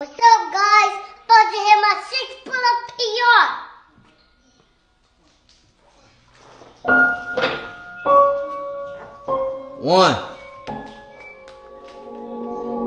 What's up, guys? About to hit my six pull-up PR. One,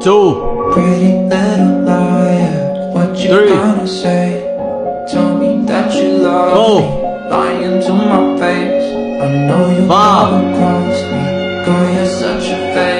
two, pretty little liar. What you three, gonna say? Tell me that you love four, me, lying to my face. I know you five, cross me. Girl, you're such a fake.